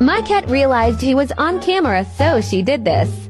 My cat realized he was on camera, so she did this.